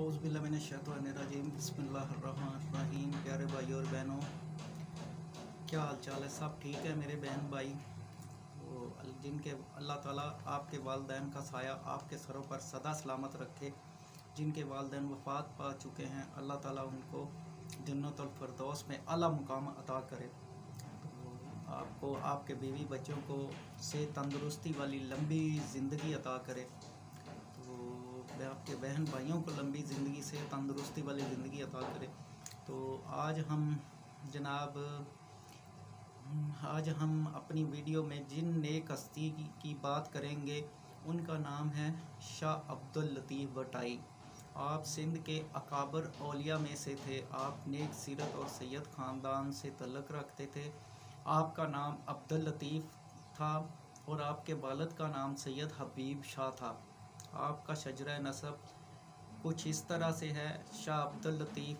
अज़बिल्लिनशैतरजीम बसमीम प्यारे भाई और बहनों, क्या हाल चाल है? सब ठीक है मेरे बहन भाई? वो जिनके, अल्लाह ताला आपके वालदेन का साया आपके सरों पर सदा सलामत रखे। जिनके वालदेन वफात पा चुके हैं, अल्लाह ताला उनको जन्नतफरदौस में अला मुकाम अता करे। तो आपको, आपके बीवी बच्चों को से तंदरुस्ती वाली लंबी ज़िंदगी अता करे। आपके बहन भाइयों को लंबी ज़िंदगी से तंदुरुस्ती वाली ज़िंदगी अता करे। तो आज हम जनाब आज हम अपनी वीडियो में जिन नेक हस्ती की, बात करेंगे उनका नाम है शाह अब्दुल लतीफ़ बटाई। आप सिंध के अकाबर ओलिया में से थे। आप नेक सीरत और सैयद ख़ानदान से तलक रखते थे। आपका नाम अब्दुल लतीफ़ था और आपके वालद का नाम सैयद हबीब शाह था। आपका शजरा नसब कुछ इस तरह से है। शाह अब्दुल लतीफ़,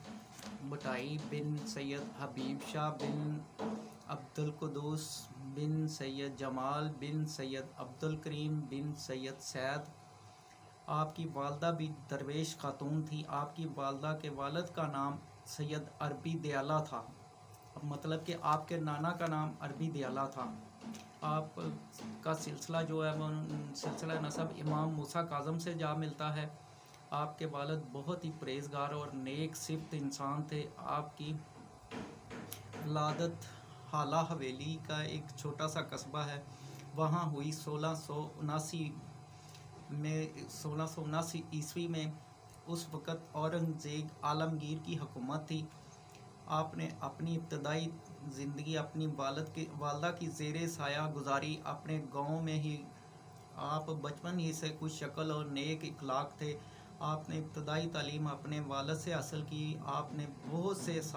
बटाई बिन सैयद हबीब, शाह बिन अब्दुल कुदूस बिन सैयद जमाल बिन सैयद अब्दुल करीम बिन सैयद सैद। आपकी वालदा भी दरवेश खातून थी। आपकी वालदा के वालद का नाम सैयद अरबी दयाला था। मतलब कि आपके नाना का नाम अरबी दयाला था। आप का सिलसिला जो है वो सिलसिला नसब इमाम मूसा काजम से जा मिलता है। आपके वालद बहुत ही परहेजगार और नेक सिफ्त इंसान थे। आपकी लादत हाला हवेली का एक छोटा सा कस्बा है। वहाँ हुई सोलह सौ उनासी में, सोलह सौ उनासी ईस्वी में उस वक़्त औरंगज़ेब आलमगीर की हुकूमत थी। आपने अपनी इब्तदाई ज़िंदगी, अपनी वालद के, वालदा की जेर साया गुजारी, अपने गाँव में ही, आप बचपन ही से कुछ शक्ल और नेक इखलाक थे। आपने इब्तदाई तालीम अपने वालद से हासिल की, आपने बहुत से इस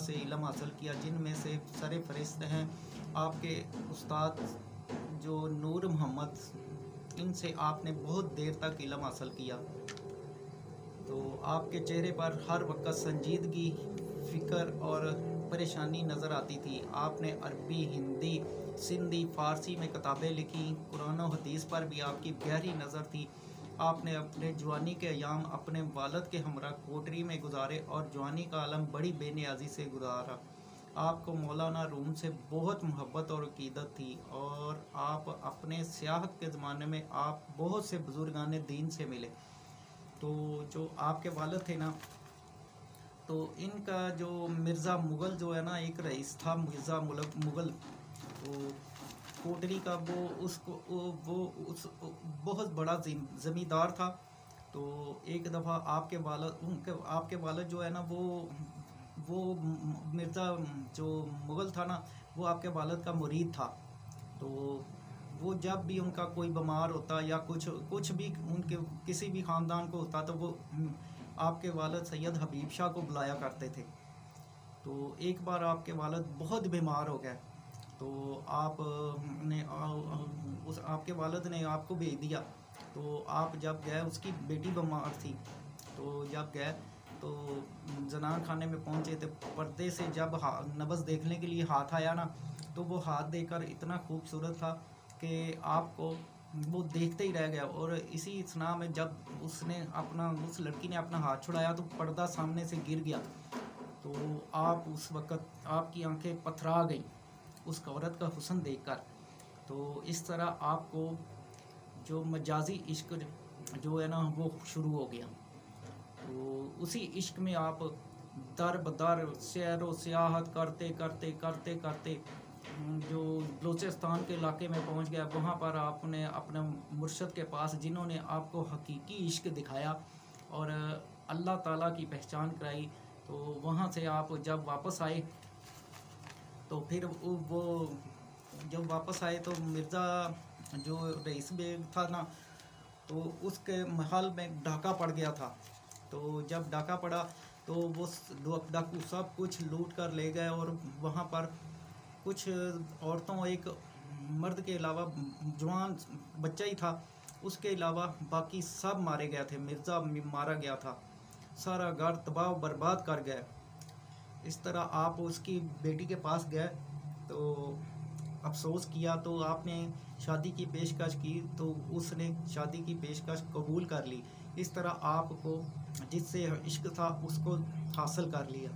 से इलम हासिल किया, जिनमें से सर फरिस्त हैं। आपके उस्ताद जो नूर मोहम्मद, इनसे आपने बहुत देर तक इलम हासिल किया। तो आपके चेहरे पर हर वक्त संजीदगी, फ़िक्र और परेशानी नज़र आती थी। आपने अरबी, हिंदी, सिंधी, फ़ारसी में किताबें लिखी, कुरान हदीस पर भी आपकी गहरी नज़र थी। आपने अपने जवानी के अयाम अपने वालद के हमरा कोटरी में गुजारे और जवानी का आलम बड़ी बेनियाजी से गुजारा। आपको मौलाना रूम से बहुत मोहब्बत और अकीदत थी और आप अपने सियाहत के ज़माने में आप बहुत से बुज़ुर्गान दीन से मिले। तो जो आपके वालद थे ना तो इनका जो मिर्ज़ा मुग़ल जो है ना, एक रईस था मिर्ज़ा मुग़ल। तो कोटरी का वो उसको, वो उस, बहुत बड़ा ज़मींदार था। तो एक दफ़ा आपके वालद, उनके, आपके वालद जो है ना, वो वो मिर्ज़ा जो मुग़ल था ना, वो आपके वालद का मुरीद था। तो वो जब भी उनका कोई बीमार होता या कुछ कुछ भी उनके, किसी भी ख़ानदान को होता तो वो आपके वालद सैयद हबीब शाह को बुलाया करते थे। तो एक बार आपके वालद बहुत बीमार हो गए तो आप ने उस, आपके वालद ने आपको भेज दिया। तो आप जब गए, उसकी बेटी बीमार थी तो जब गए तो जनान खाने में पहुँचे थे पर्दे से जब नबस देखने के लिए हाथ आया ना तो वो हाथ देखकर इतना खूबसूरत था कि आपको वो देखते ही रह गया। और इसी स्ना में जब उसने अपना, उस लड़की ने अपना हाथ छुड़ाया तो पर्दा सामने से गिर गया। तो आप उस वक़्त, आपकी आँखें पथरा गई उस औरत का हुसन देखकर। तो इस तरह आपको जो मजाजी इश्क जो है ना, वो शुरू हो गया। तो उसी इश्क में आप दर बदर सैर व सियाहत करते करते करते करते जो बलूचिस्तान के इलाके में पहुँच गया, वहाँ पर आपने अपने मुर्शद के पास जिन्होंने आपको हकीकी इश्क दिखाया और अल्लाह ताला की पहचान कराई तो वहाँ से आप जब वापस आए तो फिर वो जब वापस आए तो मिर्ज़ा जो रईस बेग था ना तो उसके महल में डाका पड़ गया था। तो जब डाका पड़ा तो वो डाकू सब कुछ लूट कर ले गए और वहाँ पर कुछ औरतों एक मर्द के अलावा जवान बच्चा ही था। उसके अलावा बाकी सब मारे गए थे। मिर्ज़ा मारा गया था। सारा घर तबाह बर्बाद कर गए। इस तरह आप उसकी बेटी के पास गए तो अफसोस किया तो आपने शादी की पेशकश की तो उसने शादी की पेशकश कबूल कर ली। इस तरह आपको जिससे इश्क था उसको हासिल कर लिया।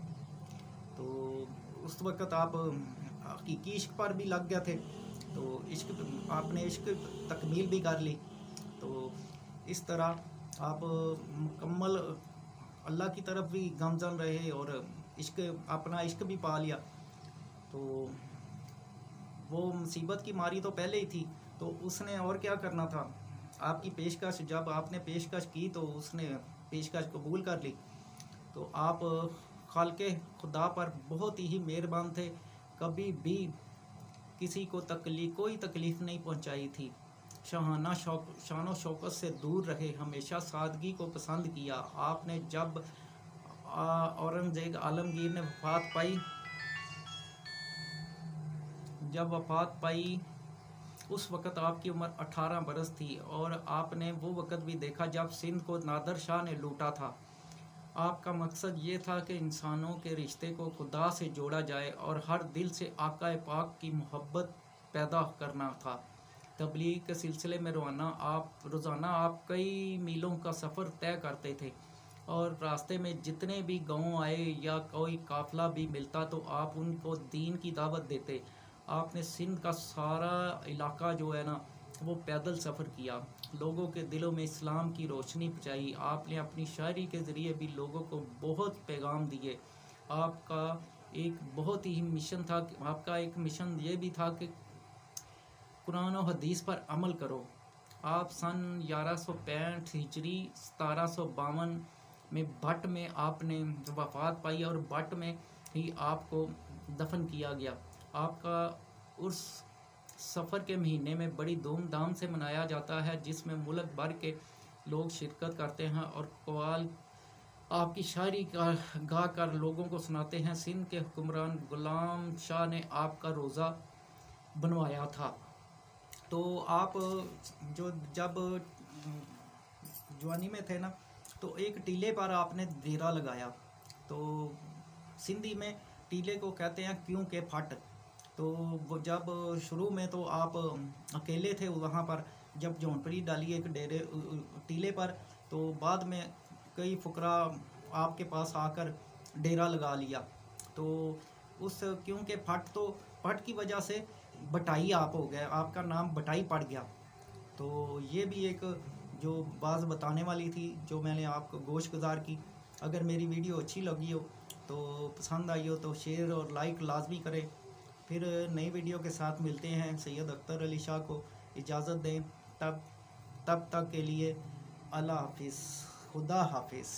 तो उस वक़्त आप हकीकी इश्क पर भी लग गए थे। तो इश्क, आपने इश्क तकमील भी कर ली। तो इस तरह आप मुकम्मल अल्लाह की तरफ़ भी गमजन रहे और इश्क, अपना इश्क भी पा लिया। तो वो मुसीबत की मारी तो पहले ही थी। तो उसने और क्या करना था? आपकी पेशकश, जब आपने पेशकश की तो उसने पेशकश कबूल कर ली। तो आप खाल के खुदा पर बहुत ही मेहरबान थे। कभी भी किसी को तकलीफ़ कोई तकलीफ़ नहीं पहुंचाई थी। शहाना शौक, शान शौकत से दूर रहे, हमेशा सादगी को पसंद किया। आपने जब औरंगज़ेब आलमगीर ने वफात पाई, जब वफात पाई, उस वक़्त आपकी उम्र 18 बरस थी और आपने वो वक़्त भी देखा जब सिंध को नादर शाह ने लूटा था। आपका मकसद ये था कि इंसानों के रिश्ते को खुदा से जोड़ा जाए और हर दिल से आका पाक की मोहब्बत पैदा करना था। तबलीग के सिलसिले में रोज़ाना आप रोज़ाना आप कई मीलों का सफ़र तय करते थे और रास्ते में जितने भी गाँव आए या कोई काफ़िला भी मिलता तो आप उनको दीन की दावत देते। आपने सिंध का सारा इलाका जो है ना वो पैदल सफ़र किया। लोगों के दिलों में इस्लाम की रोशनी पहुँचाई आपने अपनी शायरी के ज़रिए भी लोगों को बहुत पैगाम दिए। आपका एक बहुत ही मिशन था आपका एक मिशन ये भी था कि कुरान और हदीस पर अमल करो। आप सन ग्यारह सौ पैंठ हिजरी सतारह सौ बावन में भट्ट में आपने वफात पाई और भट्ट में ही आपको दफन किया गया। आपका उस सफ़र के महीने में बड़ी धूमधाम से मनाया जाता है, जिसमें मुल्क भर के लोग शिरकत करते हैं और कवाल आपकी शायरी का गा कर लोगों को सुनाते हैं। सिंध के हुक्मरान गुलाम शाह ने आपका रोज़ा बनवाया था। तो आप जो, जब जवानी में थे ना तो एक टीले पर आपने डेरा लगाया। तो सिंधी में टीले को कहते हैं क्यों के फट। तो वो जब शुरू में तो आप अकेले थे वहाँ पर, जब झोंपड़ी डाली एक डेरे टीले पर तो बाद में कई फकरा आपके पास आकर डेरा लगा लिया। तो उस क्योंकि फट तो फट की वजह से बटाई आप हो गए, आपका नाम बटाई पड़ गया। तो ये भी एक जो बात बताने वाली थी, जो मैंने आपको गोश गुजार की। अगर मेरी वीडियो अच्छी लगी हो तो पसंद आई हो तो शेयर और लाइक लाजमी करें। फिर नई वीडियो के साथ मिलते हैं सैयद अख्तर अली शाह को। इजाज़त दें तब तब तक के लिए अल्लाह हाफिज़, खुदा हाफिज़।